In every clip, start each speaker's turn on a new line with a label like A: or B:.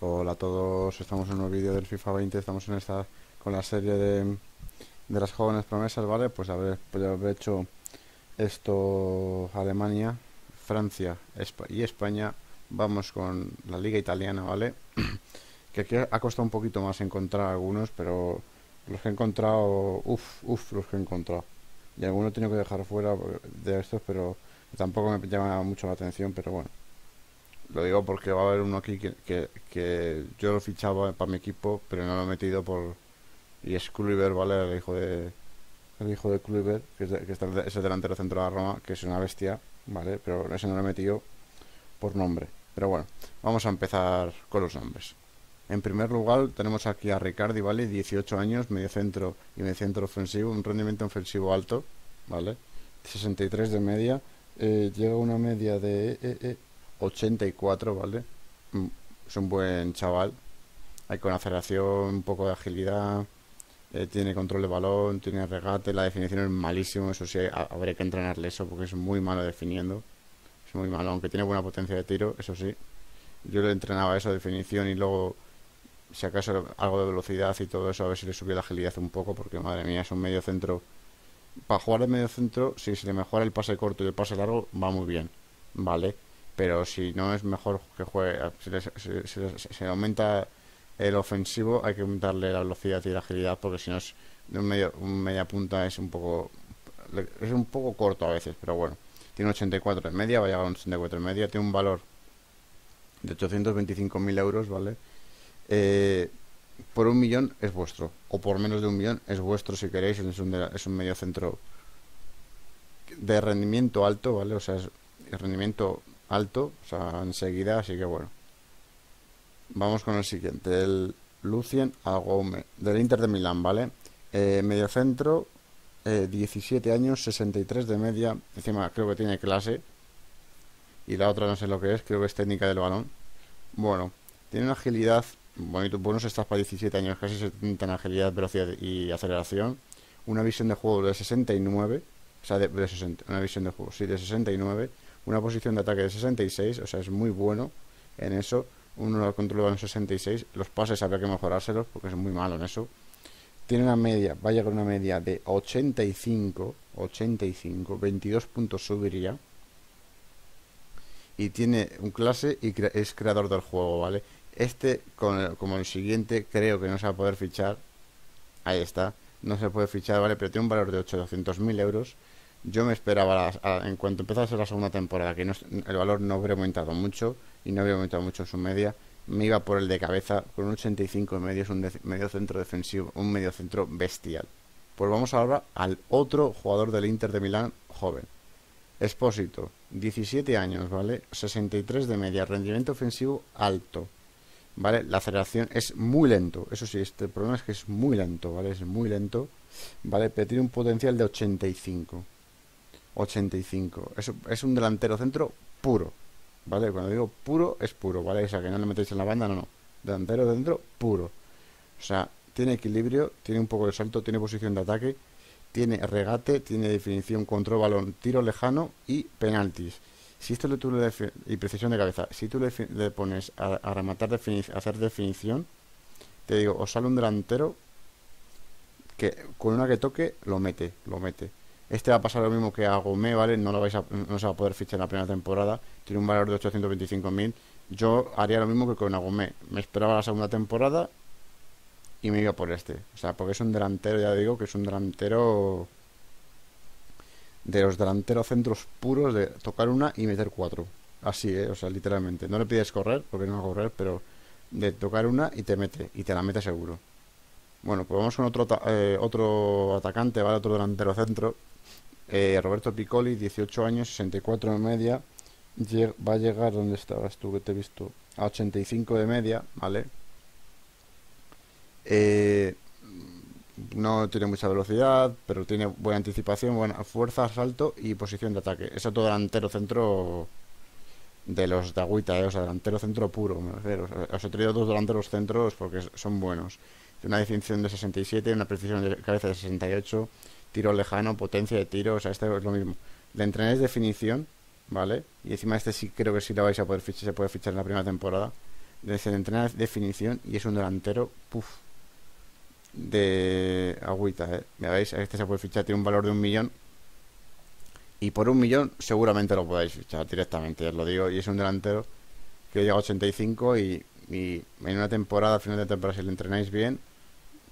A: Hola a todos, estamos en un nuevo vídeo del FIFA 20, estamos en esta con la serie de, de las jóvenes promesas, ¿vale? Pues haber, pues haber hecho esto Alemania, Francia y España, vamos con la liga italiana, ¿vale? que aquí ha costado un poquito más encontrar algunos, pero los que he encontrado, uff, uff, los que he encontrado. Y algunos he tenido que dejar fuera de estos, pero tampoco me llama mucho la atención, pero bueno. Lo digo porque va a haber uno aquí que, que, yo lo fichaba para mi equipo, pero no lo he metido por... Y es Kluivert, ¿vale? El hijo de... El hijo de Kluivert, que es, que es el delantero centro de la Roma, que es una bestia, ¿vale? Pero ese no lo he metido por nombre. Pero bueno, vamos a empezar con los nombres. En primer lugar tenemos aquí a Ricardi, ¿vale? 18 años, medio centro y medio centro ofensivo, un rendimiento ofensivo alto, ¿vale? 63 de media, eh, llega a una media de... Eh, eh, 84, ¿vale? Mm, es un buen chaval. Hay con aceleración, un poco de agilidad. Eh, tiene control de balón, tiene regate. La definición es malísimo. Eso sí, habría que entrenarle eso porque es muy malo definiendo. Es muy malo, aunque tiene buena potencia de tiro, eso sí. Yo le entrenaba eso, definición, y luego, si acaso, algo de velocidad y todo eso, a ver si le subía la agilidad un poco, porque madre mía, es un medio centro. Para jugar de medio centro, si se le mejora el pase corto y el pase largo, va muy bien, ¿vale? Pero si no es mejor que juegue, si, se aumenta el ofensivo hay que aumentarle la velocidad y la agilidad porque si no es un medio un media punta es un poco es un poco corto a veces, pero bueno. Tiene 84 en media, va a llegar a un 84 en media, tiene un valor de 825.000 euros, ¿vale? Eh, por un millón es vuestro, o por menos de un millón es vuestro si queréis, es un, es un medio centro de rendimiento alto, ¿vale? O sea, es rendimiento alto, o sea, enseguida, así que bueno. Vamos con el siguiente, el Lucien Agome, del Inter de Milán, ¿vale? Eh, medio centro, 17 eh, años, 63 de media, encima creo que tiene clase, y la otra no sé lo que es, creo que es técnica del balón. Bueno, tiene una agilidad, bonito, buenos estás para 17 años, casi 70 en agilidad, velocidad y aceleración. Una visión de juego de 69, o sea, de, de 60, una visión de juego, sí, de 69 una posición de ataque de 66, o sea, es muy bueno en eso. Uno lo controla en 66. Los pases habría que mejorárselos porque es muy malo en eso. Tiene una media, va a llegar a una media de 85, 85, 22 puntos subiría. Y tiene un clase y es creador del juego, ¿vale? Este, con como el siguiente, creo que no se va a poder fichar. Ahí está. No se puede fichar, ¿vale? Pero tiene un valor de 800.000 euros yo me esperaba, en cuanto empezase la segunda temporada, que el valor no habría aumentado mucho y no habría aumentado mucho su media, me iba por el de cabeza con un 85 y medio, es un medio centro defensivo, un medio centro bestial. Pues vamos ahora al otro jugador del Inter de Milán joven. Expósito, 17 años, ¿vale? 63 de media, rendimiento ofensivo alto, ¿vale? La aceleración es muy lento, eso sí, este problema es que es muy lento, ¿vale? Es muy lento, ¿vale? Pero tiene un potencial de 85. 85. Es, es un delantero centro puro. ¿Vale? Cuando digo puro, es puro, ¿vale? O sea, que no le metéis en la banda, no, no. Delantero centro puro. O sea, tiene equilibrio, tiene un poco de salto, tiene posición de ataque, tiene regate, tiene definición, control balón, tiro lejano y penaltis. Si esto le tú le y precisión de cabeza, si tú le, pones a, rematar, a hacer definición, te digo, os sale un delantero que con una que toque lo mete, lo mete. Este va a pasar lo mismo que a ¿vale? No, lo vais a, no se va a poder fichar en la primera temporada. Tiene un valor de 825.000. Yo haría lo mismo que con Agomé. Me esperaba la segunda temporada y me iba por este. O sea, porque es un delantero, ya digo, que es un delantero de los delanteros centros puros de tocar una y meter cuatro. Así, ¿eh? O sea, literalmente. No le pides correr, porque no va a correr, pero de tocar una y te mete. Y te la mete seguro. Bueno, pues vamos con otro, eh, otro atacante, ¿vale? Otro delantero centro eh, Roberto Piccoli, 18 años, 64 de media. Va a llegar, ¿dónde estabas tú que te he visto? A 85 de media, ¿vale? Eh, no tiene mucha velocidad, pero tiene buena anticipación, buena fuerza, salto y posición de ataque. Es otro delantero centro de los de agüita, ¿eh? o sea, delantero centro puro, me refiero. Os he traído dos delanteros centros porque son buenos. Una definición de 67, una precisión de cabeza de 68 tiro lejano, potencia de tiro, o sea, este es lo mismo. Le entrenáis definición, ¿vale? Y encima este sí creo que sí lo vais a poder fichar, se puede fichar en la primera temporada. se entrena definición y es un delantero, puff, de agüita, ¿eh? Me veis, este se puede fichar, tiene un valor de un millón. Y por un millón seguramente lo podéis fichar directamente, os lo digo. Y es un delantero que llega a 85 y, y en una temporada, final de temporada, si le entrenáis bien,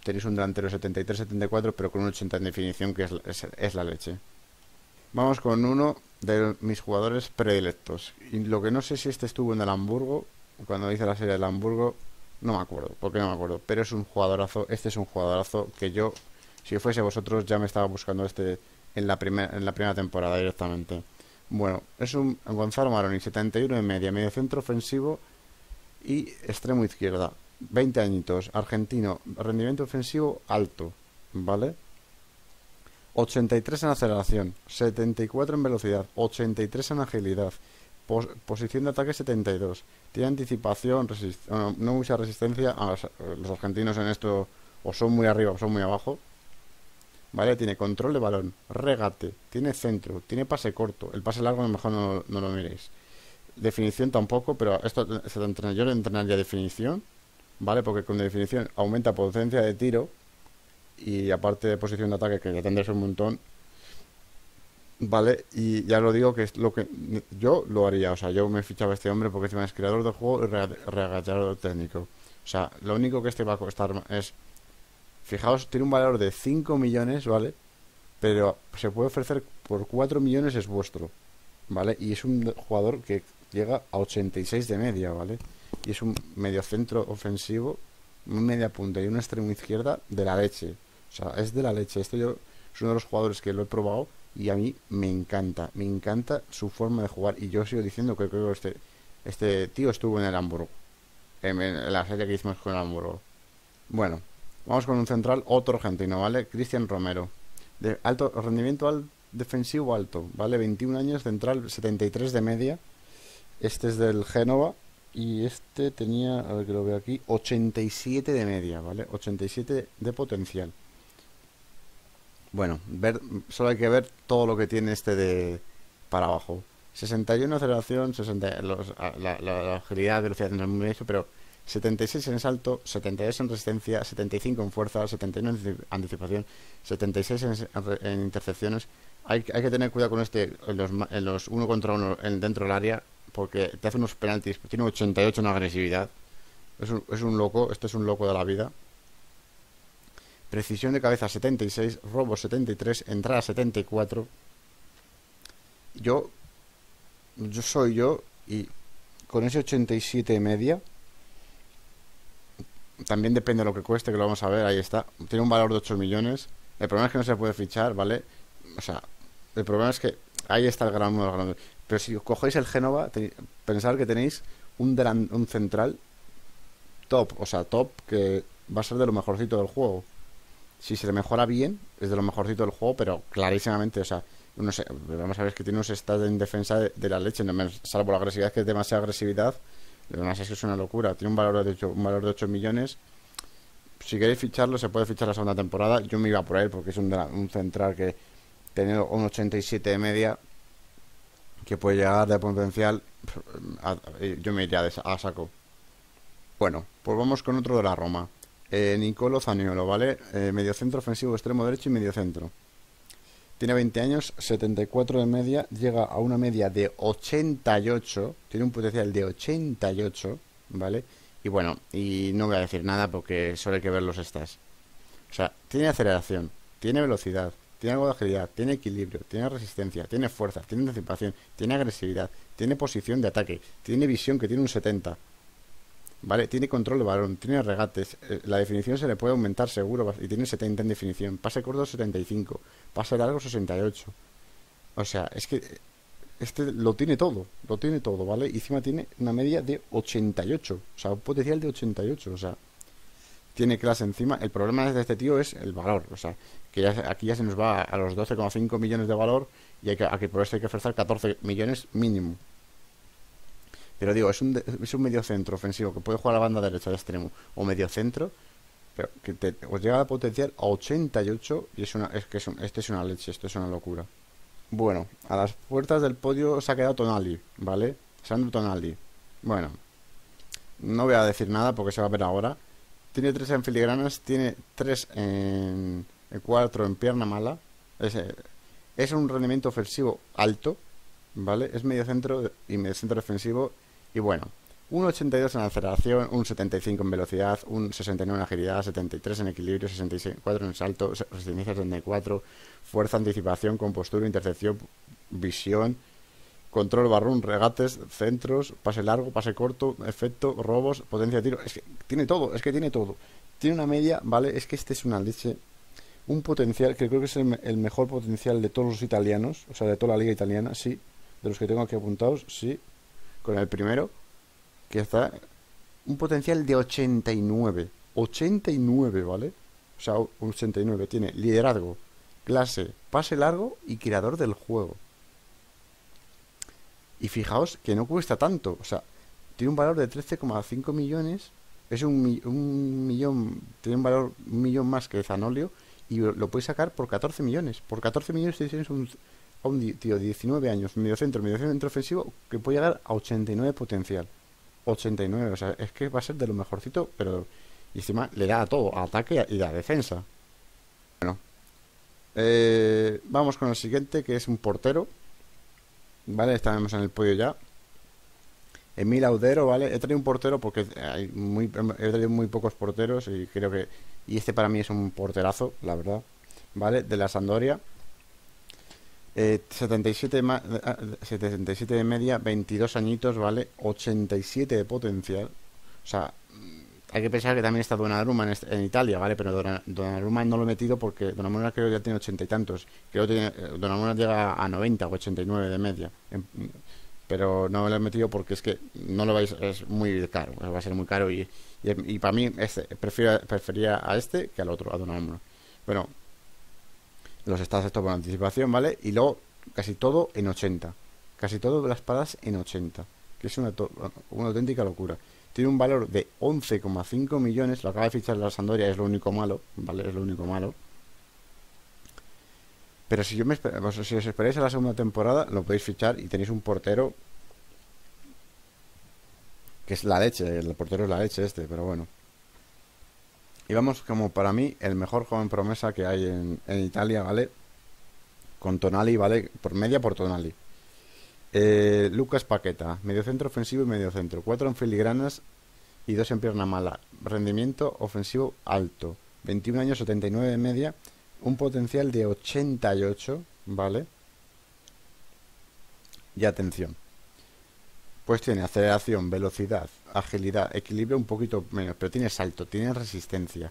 A: tenéis un delantero 73-74, pero con un 80 en definición, que es, es, la leche. Vamos con uno de mis jugadores predilectos. Y lo que no sé si este estuvo en el Hamburgo, cuando hice la serie del Hamburgo, no me acuerdo, porque no me acuerdo. Pero es un jugadorazo, este es un jugadorazo que yo, si fuese vosotros, ya me estaba buscando este en la, primera en la primera temporada directamente. Bueno, es un Gonzalo Maroni, 71 de media, medio centro ofensivo y extremo izquierda. 20 añitos, argentino, rendimiento ofensivo alto, ¿vale? 83 en aceleración, 74 en velocidad, 83 en agilidad, posición de ataque 72, tiene anticipación, no, mucha resistencia, los argentinos en esto o son muy arriba o son muy abajo, ¿vale? Tiene control de balón, regate, tiene centro, tiene pase corto, el pase largo a lo mejor no, lo miréis, definición tampoco, pero esto yo le entrenaría definición, ¿vale? Porque con definición aumenta potencia de tiro y aparte de posición de ataque, que ya tendréis un montón, ¿vale? Y ya lo digo que es lo que yo lo haría, o sea, yo me fichaba a este hombre porque encima es creador de juego y reagachador técnico. O sea, lo único que este va a costar es, fijaos, tiene un valor de 5 millones, ¿vale? Pero se puede ofrecer por 4 millones es vuestro, ¿vale? Y es un jugador que llega a 86 de media, ¿vale? Y es un mediocentro ofensivo, un media punta y una extremo izquierda de la leche. O sea, es de la leche. Esto yo es uno de los jugadores que lo he probado y a mí me encanta, me encanta su forma de jugar y yo sigo diciendo que creo que este este tío estuvo en el Hamburgo, en, la serie que hicimos con el Hamburgo. Bueno, vamos con un central, otro argentino, ¿vale? Cristian Romero. De alto rendimiento al defensivo alto, ¿vale? 21 años, central 73 de media. Este es del Génova y este tenía, a ver que lo veo aquí, 87 de media, ¿vale? 87 de potencial. Bueno, ver, solo hay que ver todo lo que tiene este de para abajo. 61 aceleración, 60, la, la, agilidad, velocidad es muy eso, pero 76 en salto, 72 en resistencia, 75 en fuerza, 71 en anticipación, 76 en, intercepciones. Hay, hay, que tener cuidado con este en los, en los uno contra uno en, dentro del área, porque te hace unos penaltis. Tiene 88 en agresividad. Es un, es un loco, este es un loco de la vida. Precisión de cabeza 76, robo 73, entrada 74. Yo, yo soy yo y con ese 87 media, también depende de lo que cueste, que lo vamos a ver, ahí está. Tiene un valor de 8 millones. El problema es que no se puede fichar, ¿vale? O sea, el problema es que ahí está el gran número. Pero si cogéis el Génova, pensar que tenéis un, central top, o sea, top que va a ser de lo mejorcito del juego. Si se le mejora bien, es de lo mejorcito del juego, pero clarísimamente, o sea, no sé, vamos a ver que tiene unos estados en defensa de, la leche, no salvo la agresividad, que es demasiada agresividad. Además es que es una locura. Tiene un valor de 8, un valor de 8 millones. Si queréis ficharlo, se puede fichar la segunda temporada. Yo me iba por él porque es un, un central que tiene un 87 de media que puede llegar de potencial, yo me iría a saco. Bueno, pues vamos con otro de la Roma. Eh, Nicolo Zaniolo, ¿vale? Eh, medio centro ofensivo, extremo derecho y medio centro. Tiene 20 años, 74 de media, llega a una media de 88, tiene un potencial de 88, ¿vale? Y bueno, y no voy a decir nada porque solo hay que ver los estas. O sea, tiene aceleración, tiene velocidad, tiene algo de agilidad, tiene equilibrio, tiene resistencia, tiene fuerza, tiene anticipación, tiene agresividad, tiene posición de ataque, tiene visión que tiene un 70. ¿Vale? Tiene control de balón, tiene regates, eh, la definición se le puede aumentar seguro y tiene 70 en definición, pase corto 75, pase largo 68. O sea, es que este lo tiene todo, lo tiene todo, ¿vale? Y encima tiene una media de 88, o sea, un potencial de 88, o sea, tiene clase encima. El problema de este tío es el valor, o sea, que aquí ya se nos va a los 12,5 millones de valor y hay que, aquí por eso hay que ofrecer 14 millones mínimo. Pero digo, es un, es un medio centro ofensivo que puede jugar a la banda derecha de extremo o medio centro, pero que te, os llega a potenciar a 88 y es una, es que es este es una leche, esto es una locura. Bueno, a las puertas del podio se ha quedado Tonali, ¿vale? Sandro Tonali. Bueno, no voy a decir nada porque se va a ver ahora. Tiene tres en filigranas, tiene tres en, en cuatro en pierna mala. Es, eh, es un rendimiento ofensivo alto, ¿vale? Es medio centro y medio centro defensivo. Y bueno, un 82 en aceleración, un 75 en velocidad, un 69 en agilidad, 73 en equilibrio, 64 en salto, resistencia 74, fuerza, anticipación, compostura, intercepción, visión, control, barrón, regates, centros, pase largo, pase corto, efecto, robos, potencia de tiro. Es que tiene todo, es que tiene todo. Tiene una media, ¿vale? Es que este es una leche. Un potencial que creo que es el, el mejor potencial de todos los italianos, o sea, de toda la liga italiana, sí. De los que tengo aquí apuntados, sí. Con el primero, que está un potencial de 89. 89, ¿vale? O sea, 89. Tiene liderazgo, clase, pase largo y creador del juego. Y fijaos que no cuesta tanto. O sea, tiene un valor de 13,5 millones. Es un, un millón, tiene un valor un millón más que Zanolio. Y lo, puedes sacar por 14 millones. Por 14 millones tienes un, un tío de 19 años, medio centro, medio centro ofensivo, que puede llegar a 89 potencial. 89, o sea, es que va a ser de lo mejorcito, pero y encima le da a todo, a ataque y a defensa. Bueno, eh, vamos con el siguiente, que es un portero. Vale, estamos en el podio ya. Emil Audero, ¿vale? He traído un portero porque he traído muy pocos porteros y creo que... Y este para mí es un porterazo, la verdad. ¿Vale? De la Sandoria. Eh, 77, ma- ah, 77 de media, 22 añitos, ¿vale? 87 de potencial. O sea, hay que pensar que también está Donnarumma en, en Italia, ¿vale? Pero Donna- Donnarumma no lo he metido porque Donnarumma creo que ya tiene 80 y tantos. Creo que tiene- eh, Donnarumma llega a 90 o 89 de media. Pero no lo he metido porque es que no lo vais, es muy caro, va a ser muy caro y, y, para mí este, prefiero, prefería a este que al otro, a Donnarumma. Bueno, los estados estos por anticipación, ¿vale? Y luego casi todo en 80. Casi todo las paradas en 80. Que es una, una auténtica locura. Tiene un valor de 11,5 millones. Lo acaba de fichar la Sandoria, es lo único malo, ¿vale? Es lo único malo. Pero si yo me si os esperáis a la segunda temporada, lo podéis fichar y tenéis un portero que es la leche, el portero es la leche este, pero bueno. Y vamos como para mí el mejor joven promesa que hay en, en Italia, ¿vale? Con Tonali, ¿vale? Por media por Tonali. Eh, Lucas Paqueta, medio centro ofensivo y medio centro. Cuatro en filigranas y dos en pierna mala. Rendimiento ofensivo alto. 21 años, 79 de media. Un potencial de 88, ¿vale? Y atención. Pues tiene aceleración, velocidad, agilidad, equilibrio un poquito menos, pero tiene salto, tiene resistencia,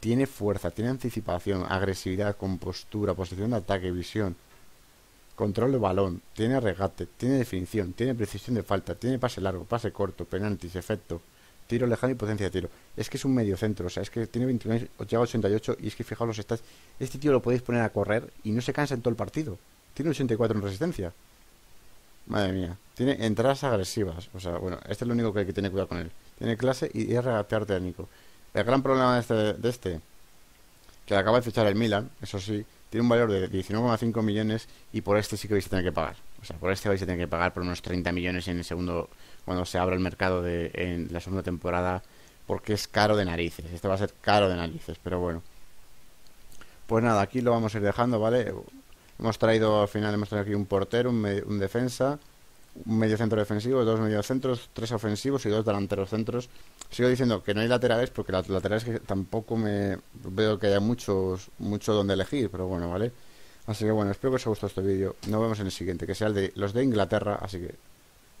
A: tiene fuerza, tiene anticipación, agresividad, compostura, posición de ataque, visión, control de balón, tiene regate, tiene definición, tiene precisión de falta, tiene pase largo, pase corto, penaltis, efecto, tiro lejano y potencia de tiro. Es que es un medio centro, o sea, es que tiene 21 años, llega a 88 y es que fijaos los stats. Este tío lo podéis poner a correr y no se cansa en todo el partido. Tiene 84 en resistencia. Madre mía. Tiene entradas agresivas. O sea, bueno, este es lo único que hay que tener cuidado con él. Tiene clase y es regatear técnico. El gran problema de este, de este, que acaba de fichar el Milan, eso sí, tiene un valor de 19,5 millones y por este sí que vais a tener que pagar. O sea, por este vais a tener que pagar por unos 30 millones en el segundo, cuando se abra el mercado de, en la segunda temporada, porque es caro de narices. Este va a ser caro de narices, pero bueno. Pues nada, aquí lo vamos a ir dejando, ¿vale? Hemos traído, al final hemos traído aquí un portero, un, un defensa, un medio centro defensivo, dos mediocentros, tres ofensivos y dos delanteros centros. Sigo diciendo que no hay laterales porque las laterales que tampoco me veo que haya muchos mucho donde elegir, pero bueno, ¿vale? Así que bueno, espero que os haya gustado este vídeo. Nos vemos en el siguiente, que sea el de los de Inglaterra, así que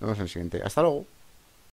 A: nos vemos en el siguiente. Hasta luego.